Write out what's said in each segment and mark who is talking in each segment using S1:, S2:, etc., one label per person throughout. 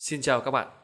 S1: Xin chào các bạn.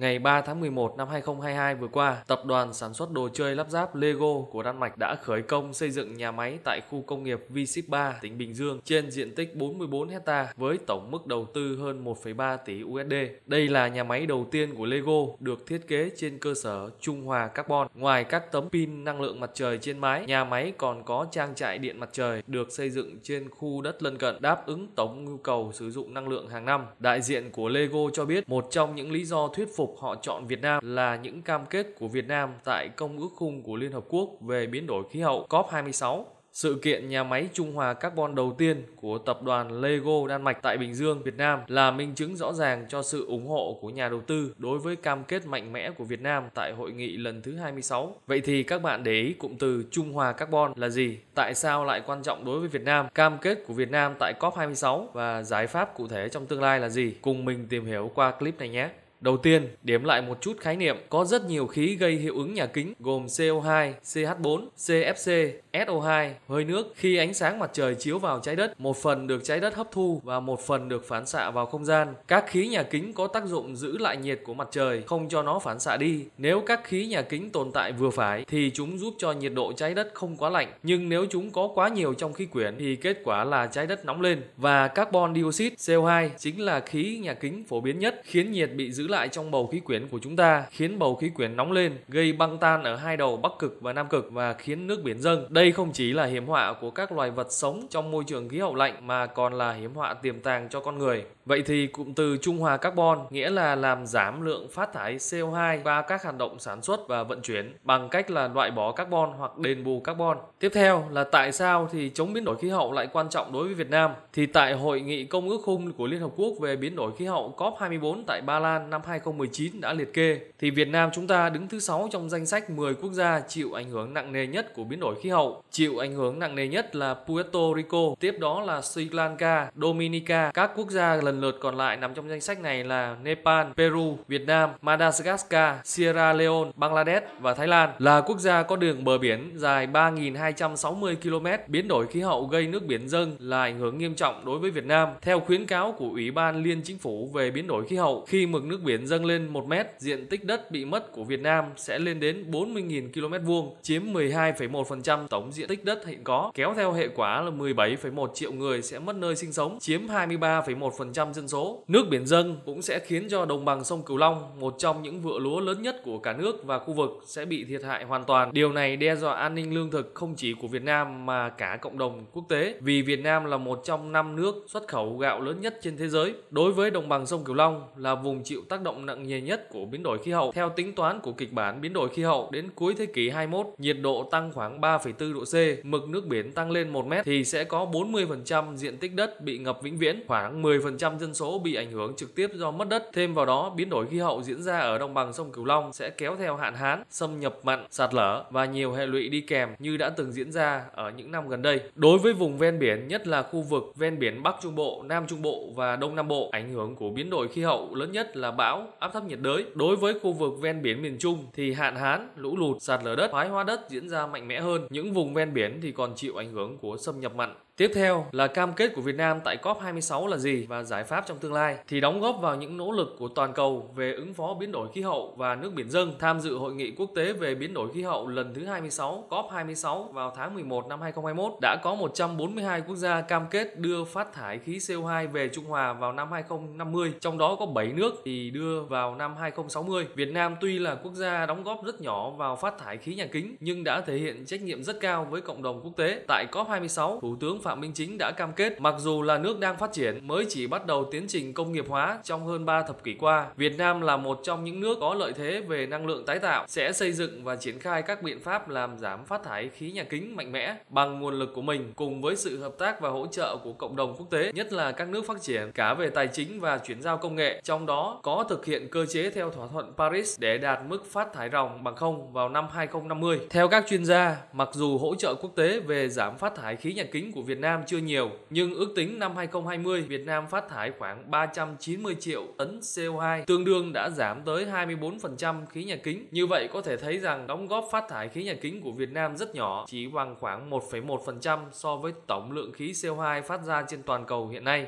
S1: Ngày 3 tháng 11 năm 2022 vừa qua, tập đoàn sản xuất đồ chơi lắp ráp Lego của Đan Mạch đã khởi công xây dựng nhà máy tại khu công nghiệp V3, tỉnh Bình Dương trên diện tích 44 hecta với tổng mức đầu tư hơn 1,3 tỷ USD. Đây là nhà máy đầu tiên của Lego được thiết kế trên cơ sở Trung Hòa Carbon. Ngoài các tấm pin năng lượng mặt trời trên mái, nhà máy còn có trang trại điện mặt trời được xây dựng trên khu đất lân cận đáp ứng tổng nhu cầu sử dụng năng lượng hàng năm. Đại diện của Lego cho biết một trong những lý do thuyết phục họ chọn Việt Nam là những cam kết của Việt Nam tại Công ước khung của Liên Hợp Quốc về biến đổi khí hậu COP26. Sự kiện nhà máy Trung Hòa Carbon đầu tiên của tập đoàn Lego Đan Mạch tại Bình Dương, Việt Nam là minh chứng rõ ràng cho sự ủng hộ của nhà đầu tư đối với cam kết mạnh mẽ của Việt Nam tại hội nghị lần thứ 26. Vậy thì các bạn để ý cụm từ Trung Hòa Carbon là gì? Tại sao lại quan trọng đối với Việt Nam? Cam kết của Việt Nam tại COP26 và giải pháp cụ thể trong tương lai là gì? Cùng mình tìm hiểu qua clip này nhé. Đầu tiên, điểm lại một chút khái niệm, có rất nhiều khí gây hiệu ứng nhà kính gồm CO2, CH4, CFC, SO2, hơi nước. Khi ánh sáng mặt trời chiếu vào trái đất, một phần được trái đất hấp thu và một phần được phản xạ vào không gian. Các khí nhà kính có tác dụng giữ lại nhiệt của mặt trời, không cho nó phản xạ đi. Nếu các khí nhà kính tồn tại vừa phải thì chúng giúp cho nhiệt độ trái đất không quá lạnh, nhưng nếu chúng có quá nhiều trong khí quyển thì kết quả là trái đất nóng lên. Và carbon dioxide CO2 chính là khí nhà kính phổ biến nhất, khiến nhiệt bị giữ lại trong bầu khí quyển của chúng ta, khiến bầu khí quyển nóng lên, gây băng tan ở hai đầu Bắc cực và Nam cực và khiến nước biển dâng. Đây không chỉ là hiểm họa của các loài vật sống trong môi trường khí hậu lạnh mà còn là hiểm họa tiềm tàng cho con người. Vậy thì cụm từ trung hòa carbon nghĩa là làm giảm lượng phát thải CO2 qua các hoạt động sản xuất và vận chuyển bằng cách là loại bỏ carbon hoặc đền bù carbon. Tiếp theo là tại sao thì chống biến đổi khí hậu lại quan trọng đối với Việt Nam? Thì tại hội nghị công ước khung của Liên Hợp Quốc về biến đổi khí hậu COP24 tại Ba Lan năm năm 2019 đã liệt kê thì Việt Nam chúng ta đứng thứ 6 trong danh sách 10 quốc gia chịu ảnh hưởng nặng nề nhất của biến đổi khí hậu. Chịu ảnh hưởng nặng nề nhất là Puerto Rico, tiếp đó là Sri Lanka, Dominica. Các quốc gia lần lượt còn lại nằm trong danh sách này là Nepal, Peru, Việt Nam, Madagascar, Sierra Leone, Bangladesh và Thái Lan là quốc gia có đường bờ biển dài 3.260 km. Biến đổi khí hậu gây nước biển dâng là ảnh hưởng nghiêm trọng đối với Việt Nam. Theo khuyến cáo của Ủy ban Liên Chính phủ về biến đổi khí hậu, khi mực nước biển dâng lên 1 mét, diện tích đất bị mất của Việt Nam sẽ lên đến 40.000 km vuông, chiếm 12,1% tổng diện tích đất hiện có, kéo theo hệ quả là 17,1 triệu người sẽ mất nơi sinh sống, chiếm 23,1% dân số. Nước biển dâng cũng sẽ khiến cho đồng bằng sông Cửu Long, một trong những vựa lúa lớn nhất của cả nước và khu vực sẽ bị thiệt hại hoàn toàn. Điều này đe dọa an ninh lương thực không chỉ của Việt Nam mà cả cộng đồng quốc tế, vì Việt Nam là một trong năm nước xuất khẩu gạo lớn nhất trên thế giới. Đối với đồng bằng sông Cửu Long là vùng chịu tác tác động nặng nề nhất của biến đổi khí hậu. Theo tính toán của kịch bản biến đổi khí hậu đến cuối thế kỷ 21, nhiệt độ tăng khoảng 3,4 độ C, mực nước biển tăng lên 1 mét thì sẽ có 40% diện tích đất bị ngập vĩnh viễn, khoảng 10% dân số bị ảnh hưởng trực tiếp do mất đất. Thêm vào đó, biến đổi khí hậu diễn ra ở đồng bằng sông Cửu Long sẽ kéo theo hạn hán, xâm nhập mặn, sạt lở và nhiều hệ lụy đi kèm như đã từng diễn ra ở những năm gần đây. Đối với vùng ven biển, nhất là khu vực ven biển Bắc Trung Bộ, Nam Trung Bộ và Đông Nam Bộ, ảnh hưởng của biến đổi khí hậu lớn nhất là bão, áp thấp nhiệt đới. Đối với khu vực ven biển miền Trung thì hạn hán, lũ lụt, sạt lở đất, thoái hóa đất diễn ra mạnh mẽ hơn. Những vùng ven biển thì còn chịu ảnh hưởng của xâm nhập mặn. Tiếp theo là cam kết của Việt Nam tại COP26 là gì và giải pháp trong tương lai thì đóng góp vào những nỗ lực của toàn cầu về ứng phó biến đổi khí hậu và nước biển dâng. Tham dự hội nghị quốc tế về biến đổi khí hậu lần thứ 26 COP26 vào tháng 11 năm 2021 đã có 142 quốc gia cam kết đưa phát thải khí CO2 về Trung Hòa vào năm 2050, trong đó có 7 nước thì đưa vào năm 2060. Việt Nam tuy là quốc gia đóng góp rất nhỏ vào phát thải khí nhà kính nhưng đã thể hiện trách nhiệm rất cao với cộng đồng quốc tế. Tại COP26, Thủ tướng Phạm Minh Chính đã cam kết mặc dù là nước đang phát triển mới chỉ bắt đầu tiến trình công nghiệp hóa trong hơn 3 thập kỷ qua, Việt Nam là một trong những nước có lợi thế về năng lượng tái tạo sẽ xây dựng và triển khai các biện pháp làm giảm phát thải khí nhà kính mạnh mẽ bằng nguồn lực của mình cùng với sự hợp tác và hỗ trợ của cộng đồng quốc tế, nhất là các nước phát triển cả về tài chính và chuyển giao công nghệ, trong đó có thực hiện cơ chế theo thỏa thuận Paris để đạt mức phát thải ròng bằng không vào năm 2050. Theo các chuyên gia, mặc dù hỗ trợ quốc tế về giảm phát thải khí nhà kính của Việt Việt Nam chưa nhiều, nhưng ước tính năm 2020 Việt Nam phát thải khoảng 390 triệu tấn CO2, tương đương đã giảm tới 24% khí nhà kính. Như vậy có thể thấy rằng đóng góp phát thải khí nhà kính của Việt Nam rất nhỏ, chỉ bằng khoảng 1,1% so với tổng lượng khí CO2 phát ra trên toàn cầu hiện nay.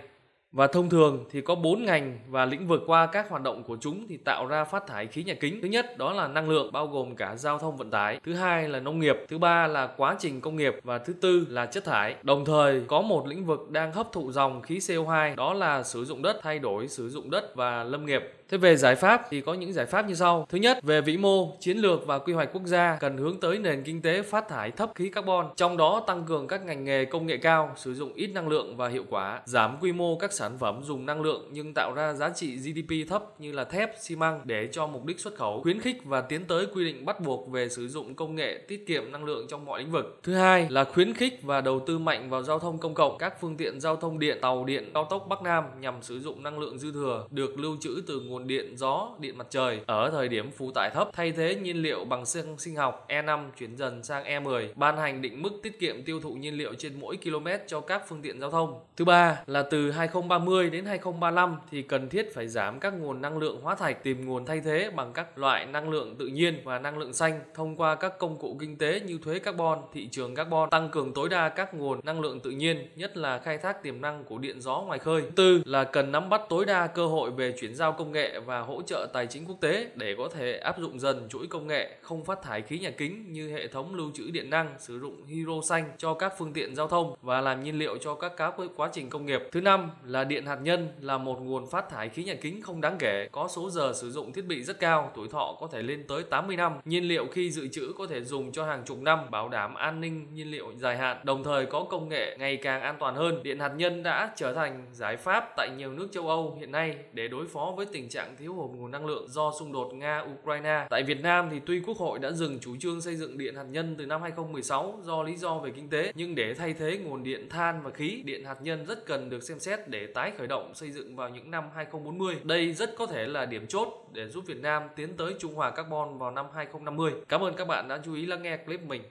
S1: Và thông thường thì có 4 ngành và lĩnh vực qua các hoạt động của chúng thì tạo ra phát thải khí nhà kính. Thứ nhất, đó là năng lượng, bao gồm cả giao thông vận tải. Thứ hai là nông nghiệp. Thứ ba là quá trình công nghiệp và thứ tư là chất thải. Đồng thời, có một lĩnh vực đang hấp thụ dòng khí CO2 đó là sử dụng đất, thay đổi sử dụng đất và lâm nghiệp. Thế về giải pháp thì có những giải pháp như sau. Thứ nhất, về vĩ mô, chiến lược và quy hoạch quốc gia cần hướng tới nền kinh tế phát thải thấp khí carbon, trong đó tăng cường các ngành nghề công nghệ cao, sử dụng ít năng lượng và hiệu quả, giảm quy mô các sản phẩm dùng năng lượng nhưng tạo ra giá trị GDP thấp như là thép, xi măng để cho mục đích xuất khẩu, khuyến khích và tiến tới quy định bắt buộc về sử dụng công nghệ tiết kiệm năng lượng trong mọi lĩnh vực. Thứ hai là khuyến khích và đầu tư mạnh vào giao thông công cộng, các phương tiện giao thông điện, tàu điện, cao tốc Bắc Nam nhằm sử dụng năng lượng dư thừa được lưu trữ từ nguồn điện gió, điện mặt trời ở thời điểm phụ tải thấp thay thế nhiên liệu bằng xăng sinh học E5 chuyển dần sang E10, ban hành định mức tiết kiệm tiêu thụ nhiên liệu trên mỗi km cho các phương tiện giao thông. Thứ ba là từ 2030 đến 2035 thì cần thiết phải giảm các nguồn năng lượng hóa thạch, tìm nguồn thay thế bằng các loại năng lượng tự nhiên và năng lượng xanh thông qua các công cụ kinh tế như thuế carbon, thị trường carbon, tăng cường tối đa các nguồn năng lượng tự nhiên, nhất là khai thác tiềm năng của điện gió ngoài khơi. Tư là cần nắm bắt tối đa cơ hội về chuyển giao công nghệ nghệ và hỗ trợ tài chính quốc tế để có thể áp dụng dần chuỗi công nghệ không phát thải khí nhà kính như hệ thống lưu trữ điện năng sử dụng hydro xanh cho các phương tiện giao thông và làm nhiên liệu cho các các quá trình công nghiệp. Thứ năm là điện hạt nhân là một nguồn phát thải khí nhà kính không đáng kể, có số giờ sử dụng thiết bị rất cao, tuổi thọ có thể lên tới 80 năm. Nhiên liệu khi dự trữ có thể dùng cho hàng chục năm, bảo đảm an ninh nhiên liệu dài hạn, đồng thời có công nghệ ngày càng an toàn hơn. Điện hạt nhân đã trở thành giải pháp tại nhiều nước châu Âu hiện nay để đối phó với tình trạng thiếu hụt nguồn năng lượng do xung đột Nga-Ukraine. Tại Việt Nam thì tuy Quốc hội đã dừng chủ trương xây dựng điện hạt nhân từ năm 2016 do lý do về kinh tế, nhưng để thay thế nguồn điện than và khí, điện hạt nhân rất cần được xem xét để tái khởi động xây dựng vào những năm 2040. Đây rất có thể là điểm chốt để giúp Việt Nam tiến tới trung hòa carbon vào năm 2050. Cảm ơn các bạn đã chú ý lắng nghe clip mình.